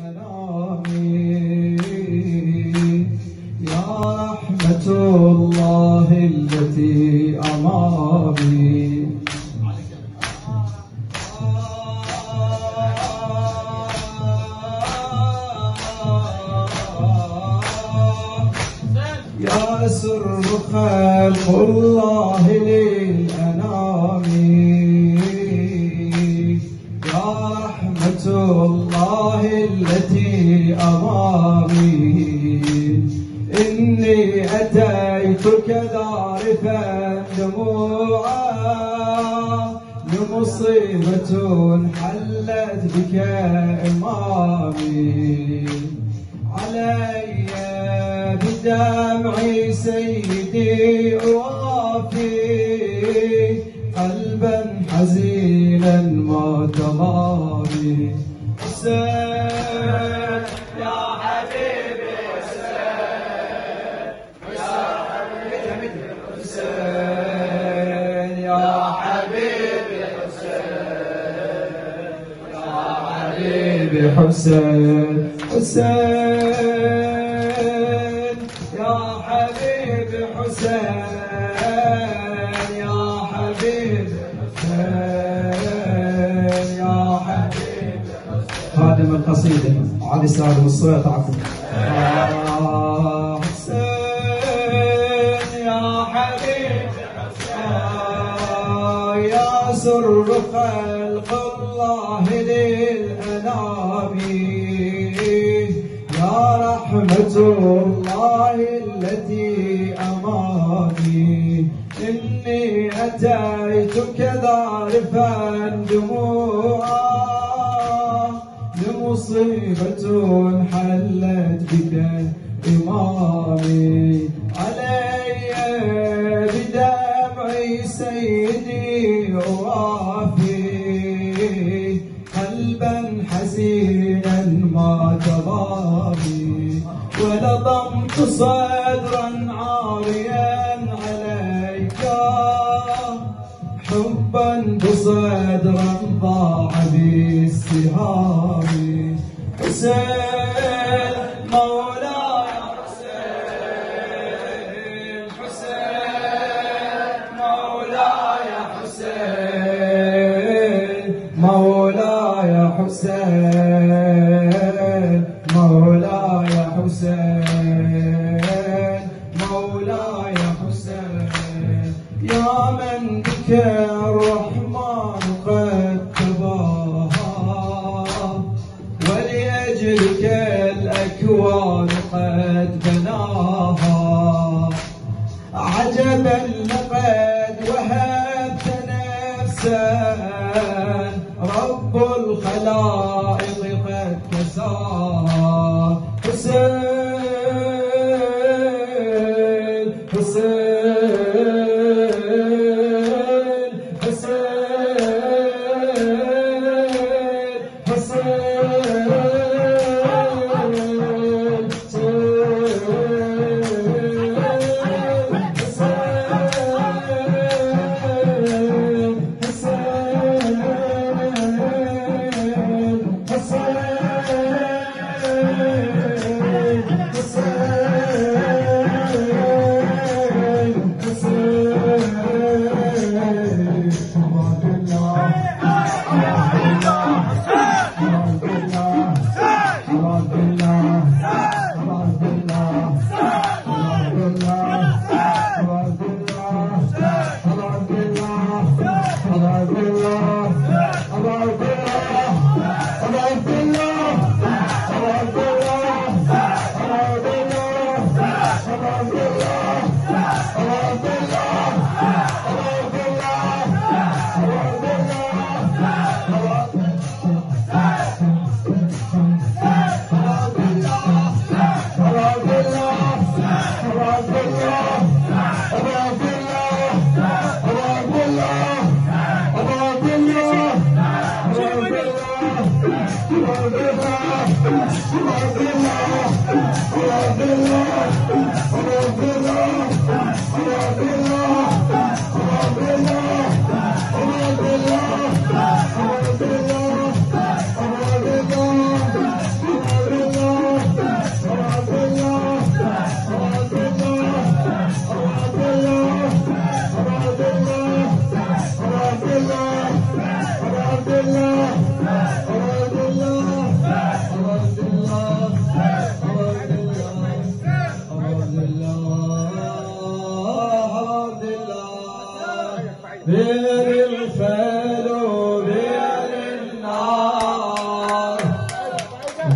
للأنام يا رحمة الله التي أمامي. يا سر خلق الله للأنام. يا رحمة الله التي أمامي. إني أتيتك ذارفا دموعا لمصيبة حلت بك إمامي. علي بدمعي سيدي أوافي قلبا حزينا ما تمامي حسين يا حبيبي حسين يا حبيبي حبيبي حسين حسين يا حبيبي حسين. القصيدة علي الصوت عفوا آه، حسين يا حسين يا سر خلق الله للأنام يا رحمة الله التي أمامي إني أتيتك ذارفا دموعا لمصيبة حلت بك إمامي. علي بدمعي سيدي أوافي قلبا حزينا ما تضامي. ولضمت صدرا عاريا عليك. حبا بصدرا ضاع بالسهام حسين مولاي حسين حسين. عجبا لقد وهبت نفسا. رب الخلائق قد كساها Bhagavad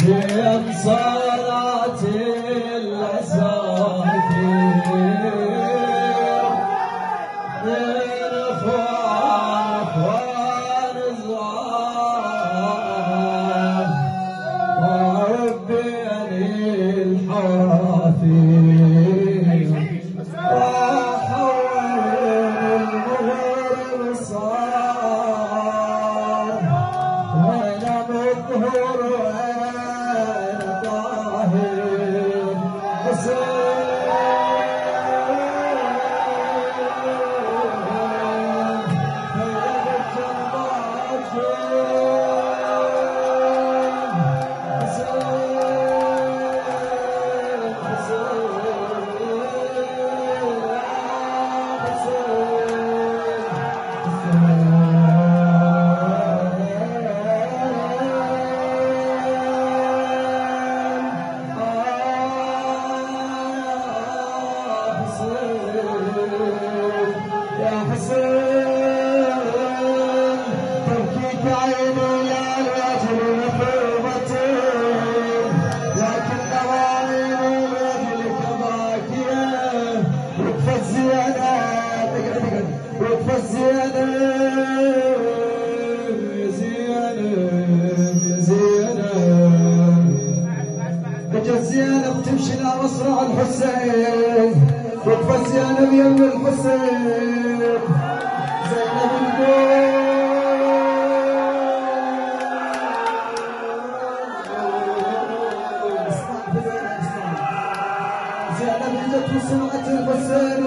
زين صلاة حسين تبكيك عيني يا الوجه مفروضتين لكن لاجلك باكيه وقفت زينب اقعد اقعد وقفت زينب تمشي لمصرع الحسين وقفت زينب يم الحسين. زينب الجول زينب اجت وسمعت الحسين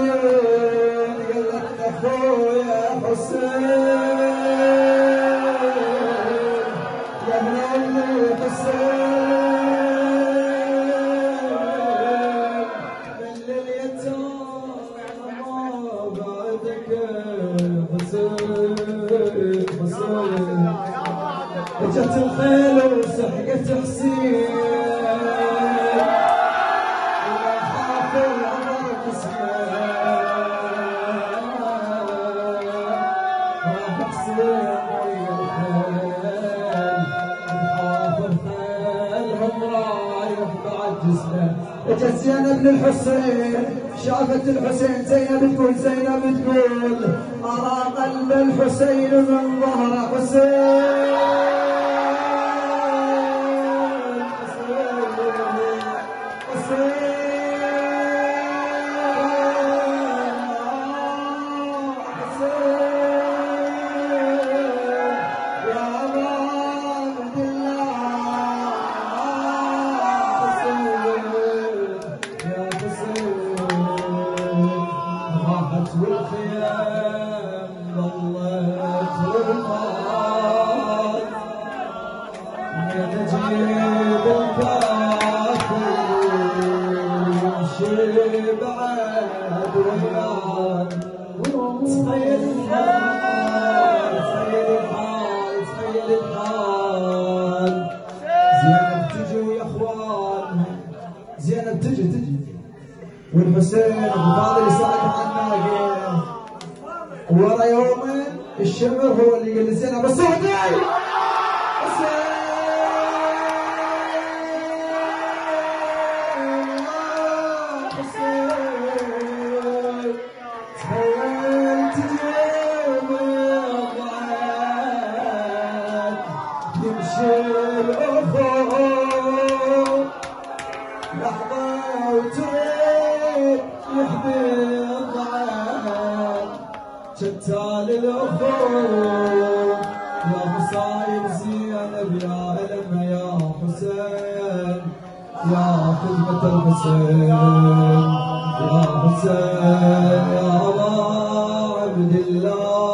قالت اخويا حسين يا ابن امي حسين حسين اجت الخيل وسحقت حسين اجت زينب للحسين شافت الحسين زينب تقول زينب تقول أرى قلب الحسين من ظهر حسين. والخيام ضلت والقاد نجيب الكافر والحسين ابو فاضل يسالك عن الناقه ورا يومين الشمر هو اللي قال لزينب شتال الأخوة. يا مصايب زينب يا ألم يا حسين. يا خدمة الحسين. يا حسين يا أبا عبد الله.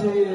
من